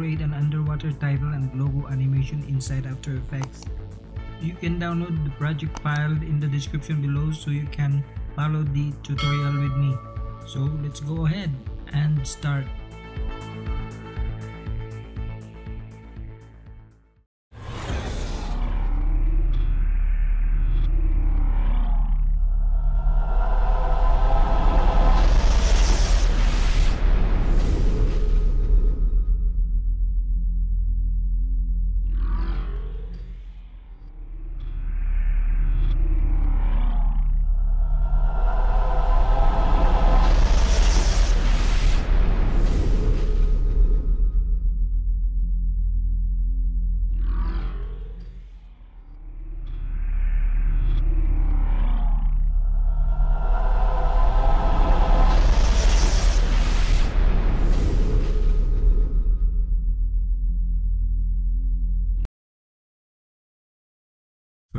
create an underwater title and logo animation inside After Effects. You can download the project file in the description below so you can follow the tutorial with me. So let's go ahead and start.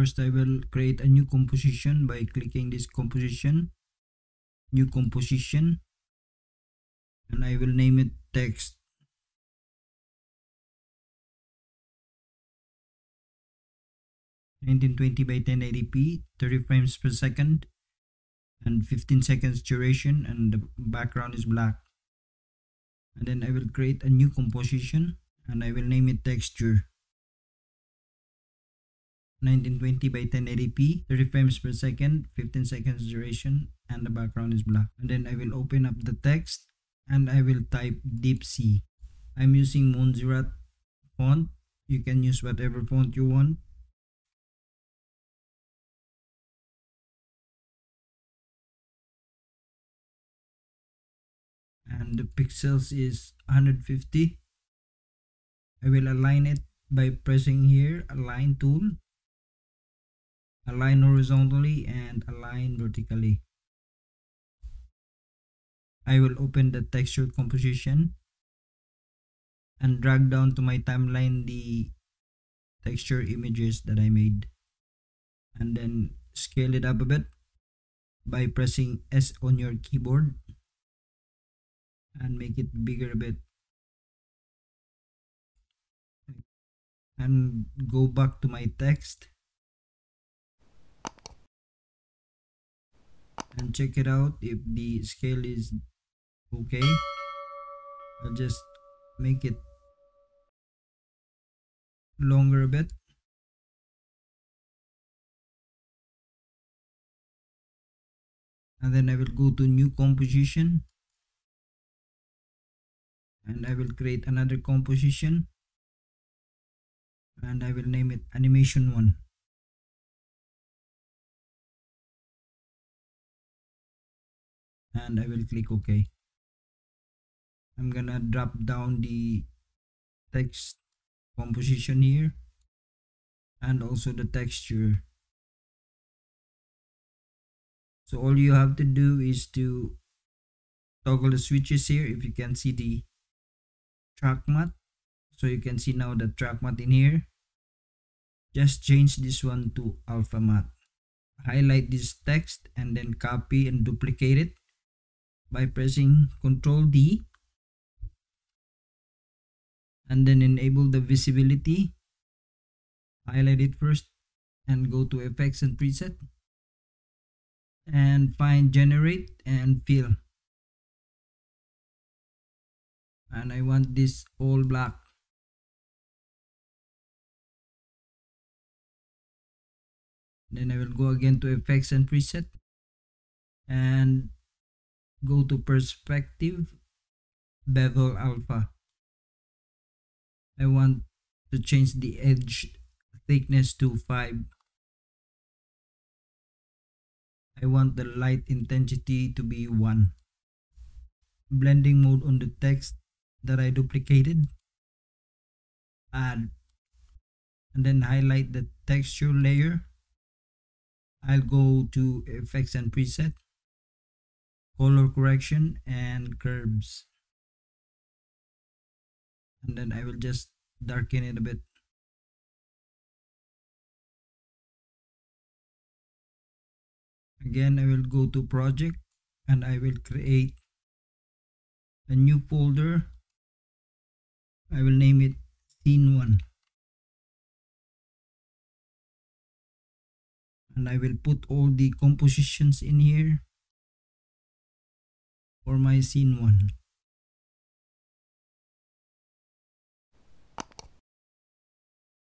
First I will create a new composition by clicking this composition, new composition, and I will name it text. Nineteen twenty by ten eighty p, thirty frames per second, and fifteen seconds duration, and the background is black. And then I will create a new composition, and I will name it texture. 1920 by 1080p 30 frames per second 15 seconds duration and the background is black. And then i will open up the text and i will type deep sea i'm using montserrat font. You can use whatever font you want. And the pixels is 150 i will align it by pressing here align tool align horizontally and align vertically. I will open the texture composition and drag down to my timeline the texture images that I made. And then scale it up a bit by pressing S on your keyboard and make it bigger a bit. And go back to my text and check it out if the scale is okay. I'll just make it longer a bit. And then I will go to new composition. And I will create another composition. And I will name it animation 1 and I will click OK. I'm gonna drop down the text composition here and also the texture. So all you have to do is to toggle the switches here if you can see the track matte. So you can see now the track matte in here. Just change this one to alpha matte. Highlight this text and then copy and duplicate it by pressing Ctrl D and then enable the visibility. Highlight it first and go to effects and preset. And find generate and fill. And I want this all black. Then I will go again to effects and preset. And go to perspective bevel alpha. I want to change the edge thickness to 5 I want the light intensity to be 1 blending mode on the text that I duplicated. Add. And then highlight the texture layer. I'll go to effects and preset color correction and curves. And then I will just darken it a bit. Again I will go to project and I will create a new folder. I will name it scene 1 and I will put all the compositions in here for my scene 1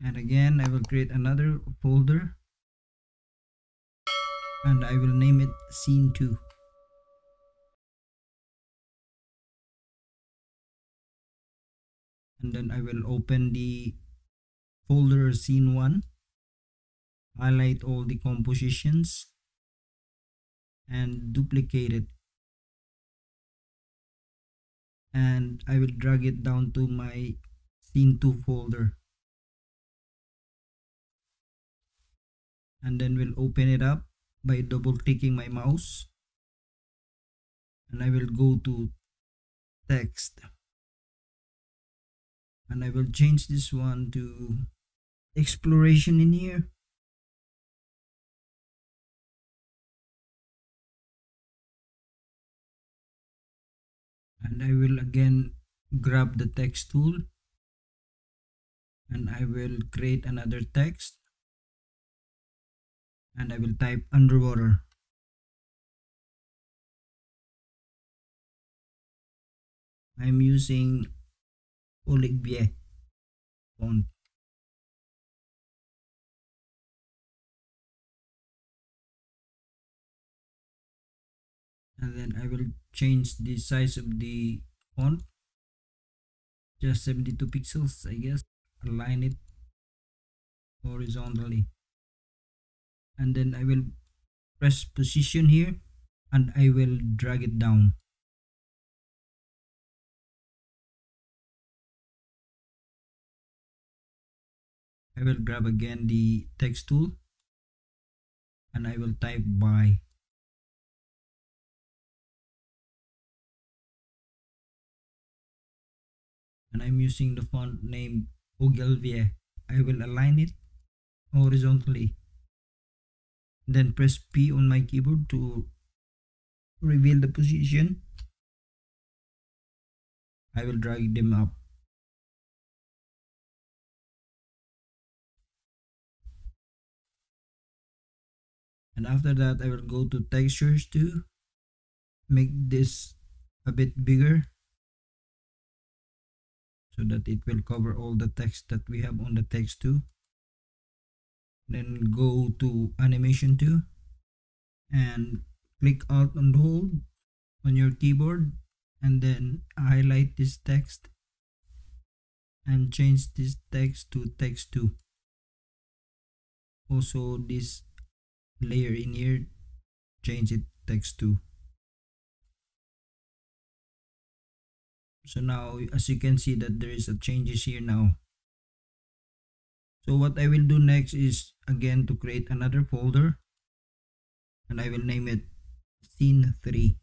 and again I will create another folder. And I will name it scene 2 and then I will open the folder scene 1 highlight all the compositions. And duplicate it and I will drag it down to my scene 2 folder. And then we'll open it up by double clicking my mouse. And I will go to text. And I will change this one to exploration in here and I will again grab the text tool. And I will create another text. And I will type underwater I'm using Olivier font. And then I will change the size of the font. Just 72 pixels I guess. Align it horizontally. And then I will press position here and I will drag it down. I will grab again the text tool and I will type by and I'm using the font name Ogilvy. I will align it horizontally. Then press P on my keyboard to reveal the position. I will drag them up. And after that, I will go to textures to make this a bit bigger so that it will cover all the text that we have on the text too then go to animation 2 and click alt and hold on your keyboard and then highlight this text and change this text to text 2 also this layer in here change it text 2 so now as you can see that there is a changes here now. So what I will do next is again to create another folder. And I will name it scene 3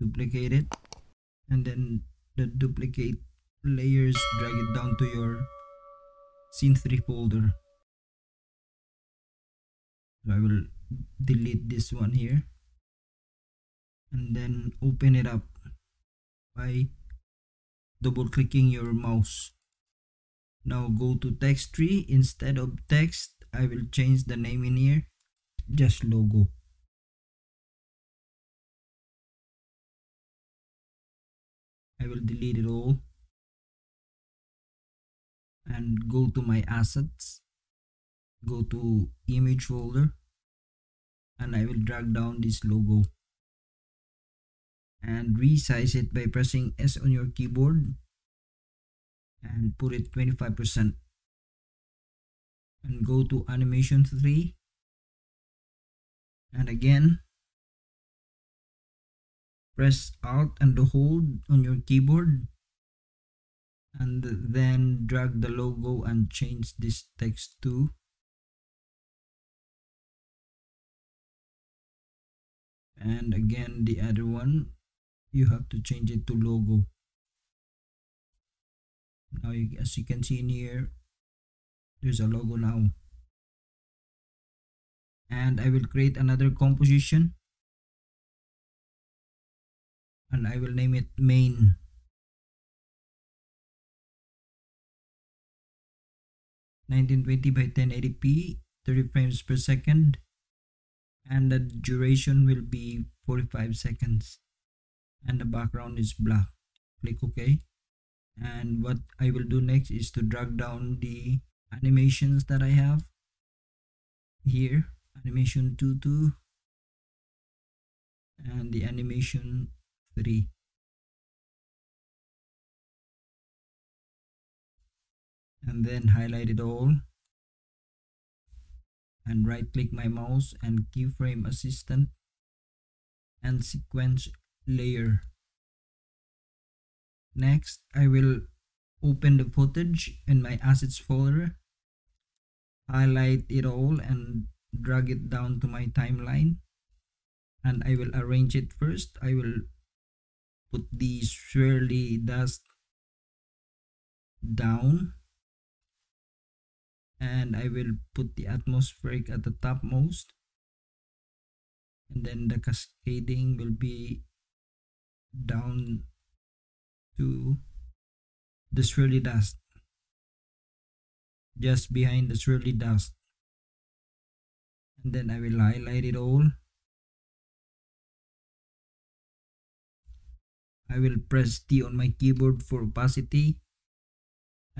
duplicate it. And then the duplicate layers drag it down to your scene 3 folder so I will delete this one here and then open it up by double clicking your mouse. Now go to text tree. Instead of text I will change the name in here. Just logo. I will delete it all and go to my assets. Go to image folder and I will drag down this logo. And resize it by pressing S on your keyboard and put it 25% and go to animation 3 and again press alt and hold on your keyboard. And then drag the logo and change this text to and again the other one you have to change it to logo. Now you, as you can see in here there's a logo now. And I will create another composition. And I will name it main. Nineteen twenty by ten eighty p, thirty frames per second, and the duration will be forty five seconds, and the background is black. Click OK, and what I will do next is to drag down the animations that I have here. Animation 2 2 and the animation 3 and then highlight it all and right click my mouse and keyframe assistant and sequence layer. Next I will open the footage in my assets folder highlight it all and drag it down to my timeline. And I will arrange it first. I will put the swirly dust down and I will put the atmospheric at the topmost. And then the cascading will be down to the swirly dust. Just behind the swirly dust. And then I will highlight it all. I will press T on my keyboard for opacity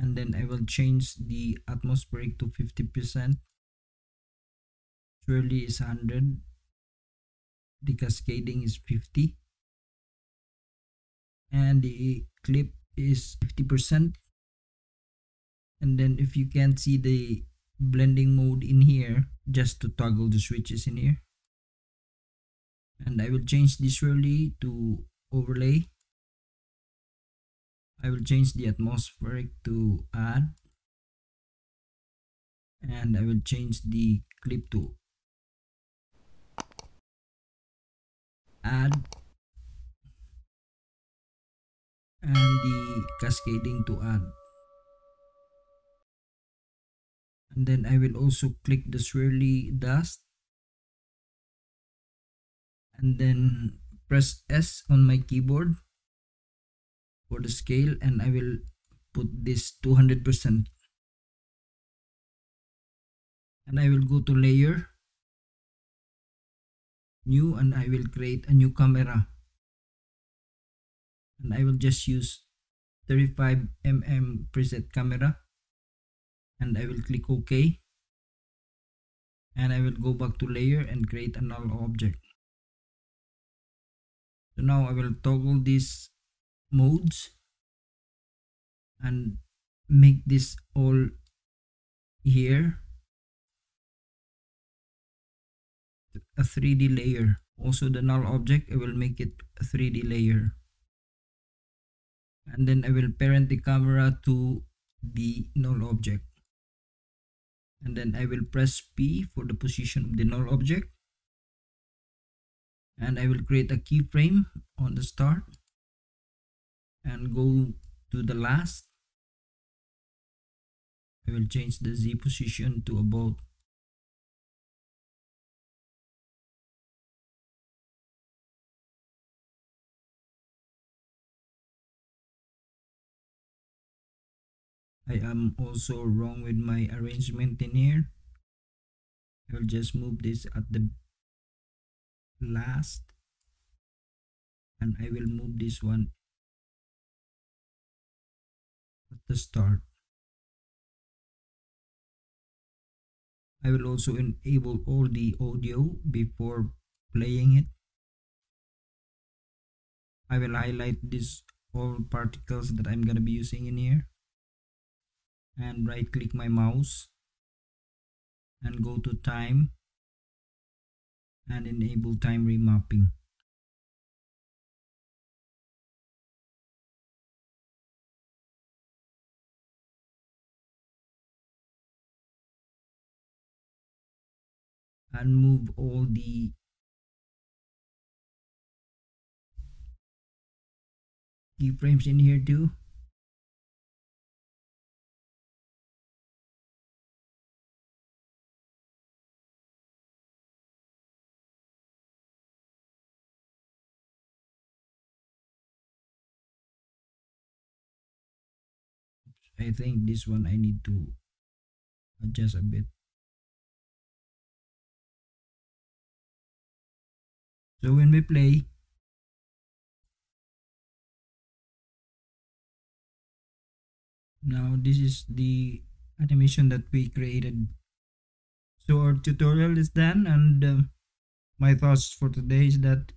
and then I will change the atmospheric to 50% swirly is 100 the cascading is 50 and the clip is 50% and then if you can't see the blending mode in here just to toggle the switches in here. And I will change this swirly to overlay I will change the atmospheric to add and I will change the clip to add and the cascading to add. And then I will also click the swirly dust and then press S on my keyboard for the scale and I will put this 200% and I will go to layer new and I will create a new camera. And I will just use 35 mm preset camera. And I will click OK. And I will go back to layer and create a null object. So now I will toggle these modes and make this all here a 3D layer. Also the null object I will make it a 3D layer. And then I will parent the camera to the null object and then I will press P for the position of the null object and I will create a keyframe on the start and go to the last. I will change the Z position to about I am also wrong with my arrangement in here. I will just move this at the last and I will move this one at the start. I will also enable all the audio before playing it. I will highlight these all particles that I'm gonna be using in here. And right click my mouse and go to time and enable time remapping and move all the keyframes in here too. I think this one I need to adjust a bit. So when we play, now this is the animation that we created. So our tutorial is done and uh, my thoughts for today is that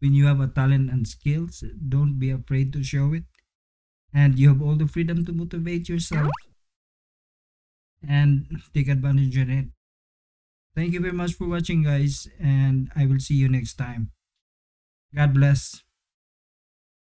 when you have a talent and skills, don't be afraid to show it. And you have all the freedom to motivate yourself and take advantage of it. Thank you very much for watching guys and I will see you next time. God bless.